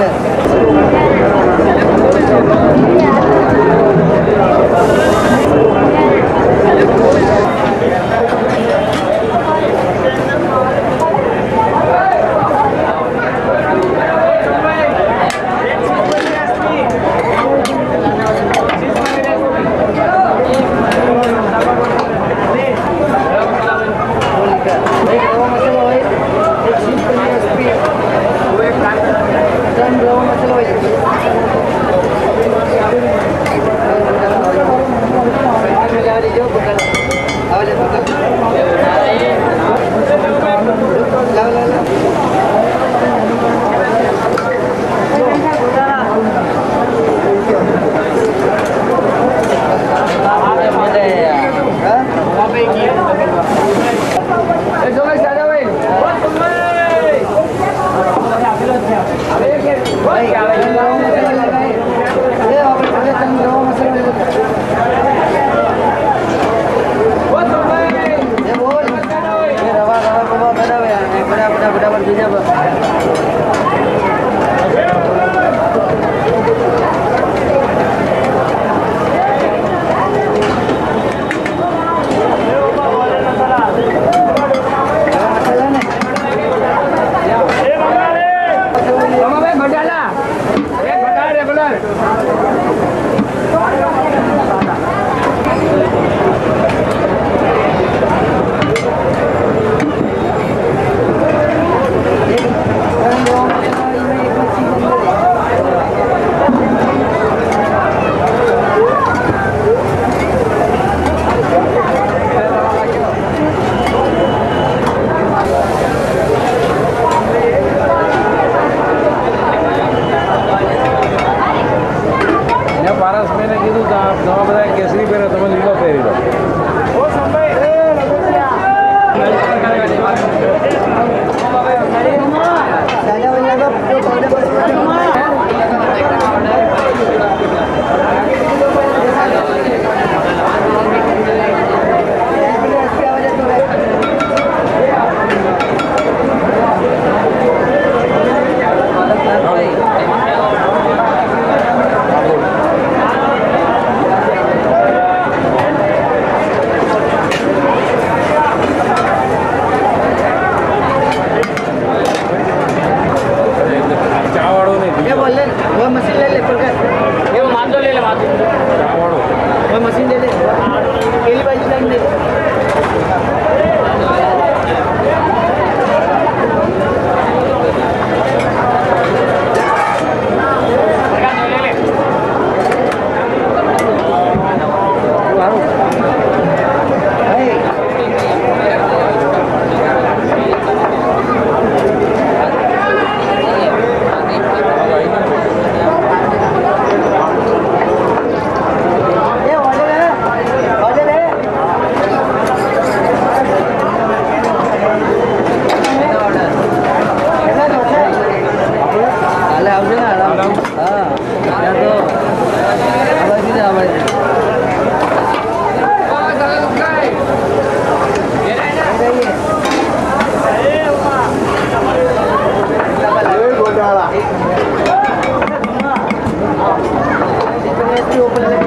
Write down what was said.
Gracias. エリバイ時代にね Gracias.